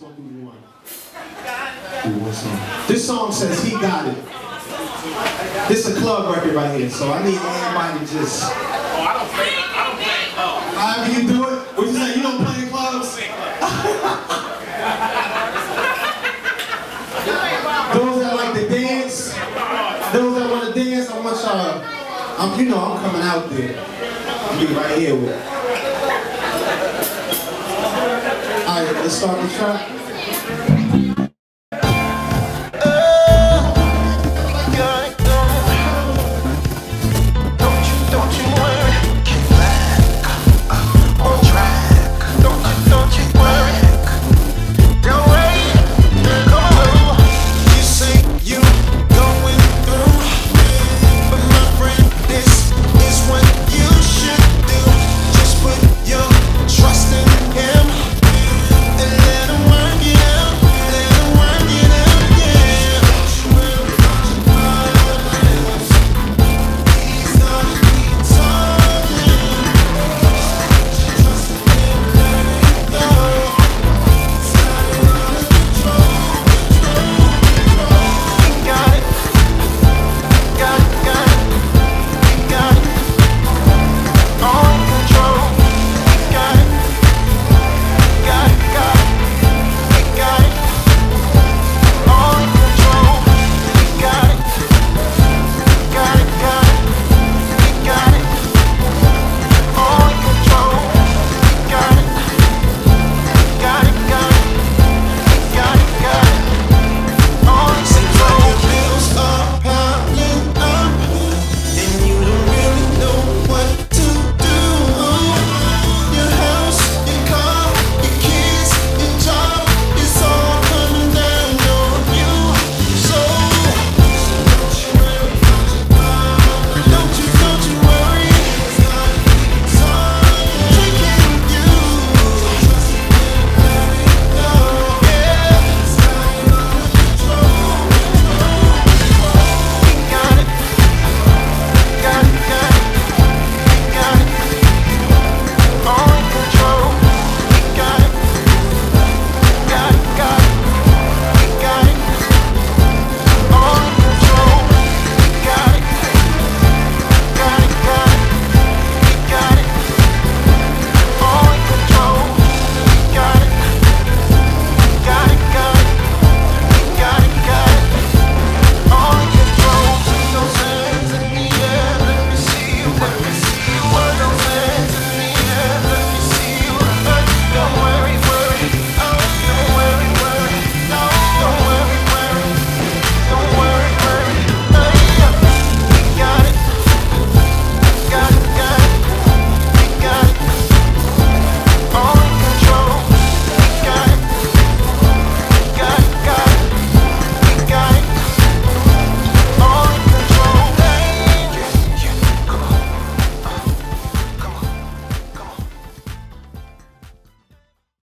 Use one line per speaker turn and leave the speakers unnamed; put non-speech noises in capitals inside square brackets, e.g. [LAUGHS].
just gonna do one. Do one song. This song says he got it. This is a club record right here, so I need everybody to just.
Oh, I don't play. I don't play. Oh,
However you do it. What you say? You don't play in clubs? [LAUGHS] Those that like to dance, those that want to dance, I want y'all. I'm, you know, I'm coming out there. I'll be right here with. it. Let's start the track.